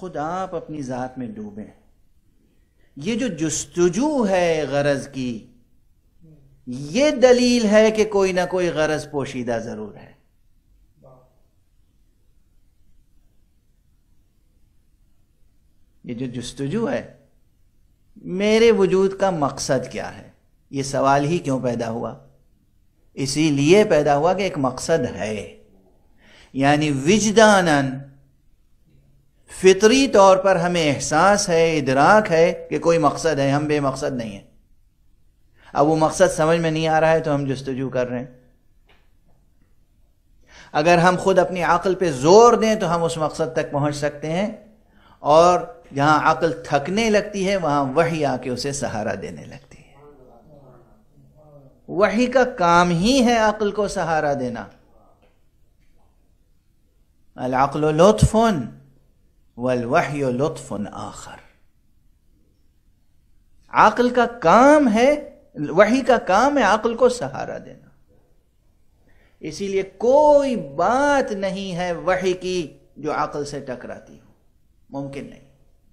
خود آپ اپنی ذات میں ڈوبیں۔ یہ جو جستجو ہے غرض کی، یہ دلیل ہے کہ کوئی نہ کوئی غرض پوشیدہ ضرور ہے۔ یہ جو جستجو ہے، میرے وجود کا مقصد کیا ہے؟ یہ سوال ہی کیوں پیدا ہوا؟ اسی لیے پیدا ہوا کہ ایک مقصد ہے۔ یعنی وجدانن فطری طور پر ہمیں احساس ہے، ادراک ہے کہ کوئی مقصد ہے، ہم بے مقصد نہیں ہیں۔ اب وہ مقصد سمجھ میں نہیں آ رہا ہے تو ہم جستجو کر رہے ہیں۔ اگر ہم خود اپنی عقل پہ زور دیں تو ہم اس مقصد تک پہنچ سکتے ہیں اور جہاں عقل تھکنے لگتی ہے، وہاں وہی آ کے اسے سہارا دینے لگتی ہے۔ وہی کا کام ہی ہے عقل کو سہارا دینا۔ العقل لطف۔ والوحی لطف آخر۔ عقل کا کام ہے وہی کا کام ہے عقل کو سہارا دینا۔ اسی لیے کوئی بات نہیں ہے وحی کی جو عقل سے ٹکراتی ہو۔ ممکن نہیں۔